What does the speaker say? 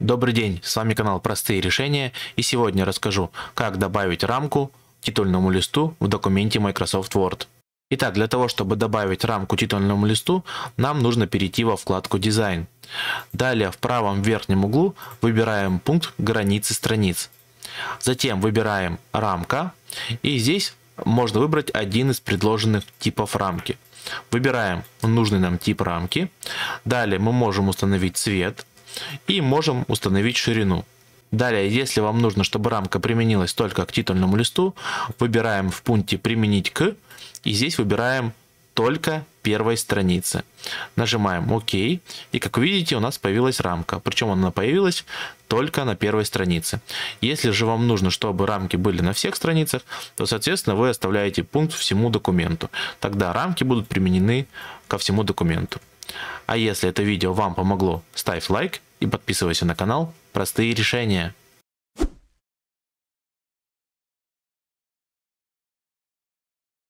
Добрый день, с вами канал Простые решения и сегодня расскажу, как добавить рамку титульному листу в документе Microsoft Word. Итак, для того, чтобы добавить рамку титульному листу, нам нужно перейти во вкладку «Дизайн». Далее в правом верхнем углу выбираем пункт «Границы страниц». Затем выбираем «Рамка» и здесь можно выбрать один из предложенных типов рамки. Выбираем нужный нам тип рамки. Далее мы можем установить цвет и можем установить ширину. Далее, если вам нужно, чтобы рамка применилась только к титульному листу, выбираем в пункте «Применить к» и здесь выбираем только первой страницы. Нажимаем ОК, и как видите, у нас появилась рамка. Причем она появилась только на первой странице. Если же вам нужно, чтобы рамки были на всех страницах, то, соответственно, вы оставляете пункт всему документу. Тогда рамки будут применены ко всему документу. А если это видео вам помогло, ставь лайк и подписывайся на канал «Простые решения».